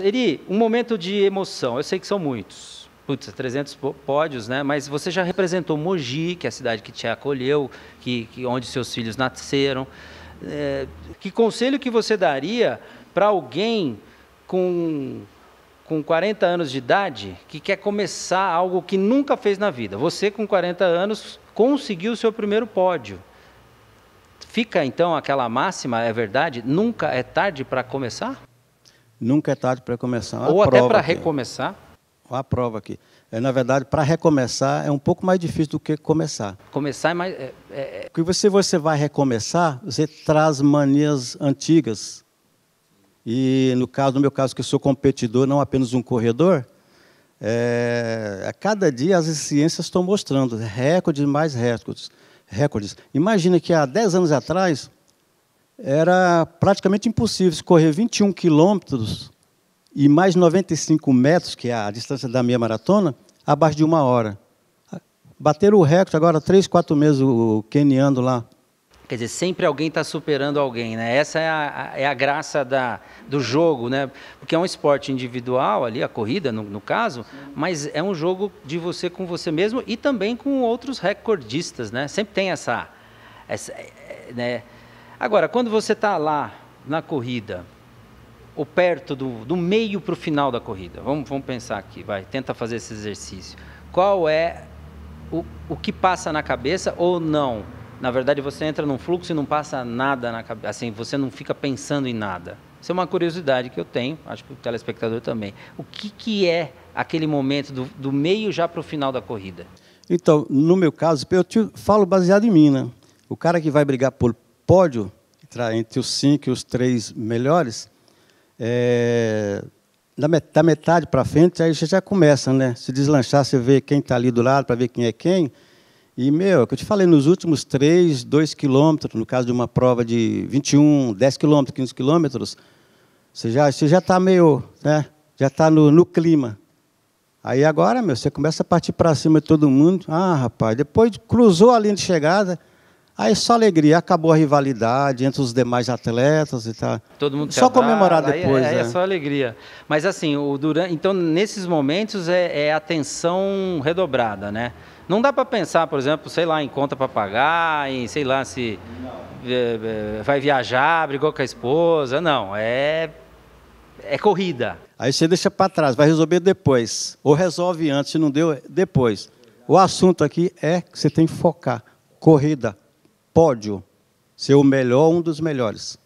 Eri, um momento de emoção, eu sei que são muitos. Putz, 300 pódios, né? Mas você já representou Mogi, que é a cidade que te acolheu, que, que onde seus filhos nasceram. É, que conselho que você daria para alguém com, com 40 anos de idade que quer começar algo que nunca fez na vida? Você, com 40 anos, conseguiu o seu primeiro pódio. Fica então aquela máxima, é verdade? Nunca é tarde para começar? Nunca é tarde para começar. Ou até para recomeçar? A prova aqui. É, na verdade, para recomeçar é um pouco mais difícil do que começar. Começar é mais. É, é... é. Porque você, você vai recomeçar, você traz manias antigas. E no caso, no meu caso, que eu sou competidor, não apenas um corredor, é, a cada dia as ciências estão mostrando recordes mais recordes. recordes. Imagina que há 10 anos atrás era praticamente impossível correr 21 quilômetros e mais 95 metros, que é a distância da minha maratona, abaixo de uma hora. Bateram o recorde agora, três, quatro meses, o keniano lá. Quer dizer, sempre alguém está superando alguém, né? Essa é a, é a graça da, do jogo, né? Porque é um esporte individual ali, a corrida, no, no caso, mas é um jogo de você com você mesmo e também com outros recordistas, né? Sempre tem essa... essa né? Agora, quando você está lá na corrida, ou perto do, do meio para o final da corrida? Vamos, vamos pensar aqui, vai, tenta fazer esse exercício. Qual é o, o que passa na cabeça ou não? Na verdade, você entra num fluxo e não passa nada na cabeça, assim, você não fica pensando em nada. Isso é uma curiosidade que eu tenho, acho que o telespectador também. O que, que é aquele momento do, do meio já para o final da corrida? Então, no meu caso, eu te falo baseado em mim, né? O cara que vai brigar por pódio, entre os cinco e os três melhores, é, da metade para frente, aí você já começa, né? Se deslanchar, você vê quem está ali do lado para ver quem é quem. E, meu, é que eu te falei, nos últimos 3, 2 quilômetros, no caso de uma prova de 21, 10 quilômetros, 15 quilômetros, você já está já tá meio, né? Já está no, no clima. Aí agora, meu, você começa a partir para cima de todo mundo. Ah, rapaz, depois cruzou a linha de chegada, Aí só alegria, acabou a rivalidade entre os demais atletas e tal. Todo mundo só comemorar depois. Aí, é, é, só alegria. Mas assim, o durante, então nesses momentos é, é atenção redobrada, né? Não dá para pensar, por exemplo, sei lá, em conta para pagar, em sei lá se é, vai viajar, brigou com a esposa, não. É é corrida. Aí você deixa para trás, vai resolver depois. Ou resolve antes, se não deu, depois. O assunto aqui é que você tem que focar. Corrida pódio, ser o melhor, um dos melhores.